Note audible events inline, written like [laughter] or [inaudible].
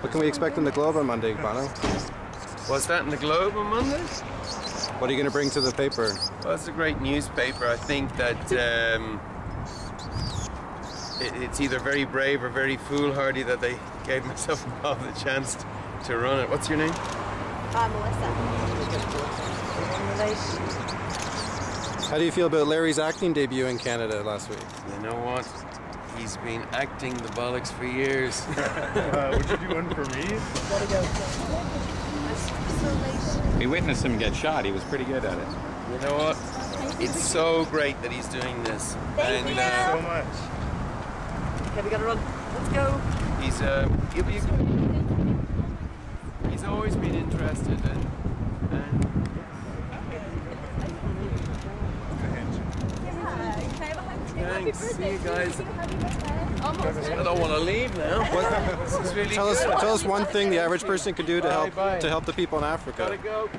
What can we expect in the Globe on Monday, Bono? Was that in the Globe on Monday? What are you going to bring to the paper? Well, it's a great newspaper. I think that um, it, it's either very brave or very foolhardy that they gave myself [laughs] and Bob the chance to run it. What's your name? Uh, Melissa. How do you feel about Larry's acting debut in Canada last week? You know what? He's been acting the bollocks for years. [laughs] Uh, would you do one for me? We witnessed him get shot. He was pretty good at it. you know what? It's so great that he's doing this. Thank and you. Uh, So much. Okay, we gotta run. Let's go. he's uh, he'll be a good. He's always been interested and, thanks. See you guys. I don't want to leave now. [laughs] this is really Tell us, tell us one thing the average person could do to Bye, help bye. to help the people in Africa. Gotta go.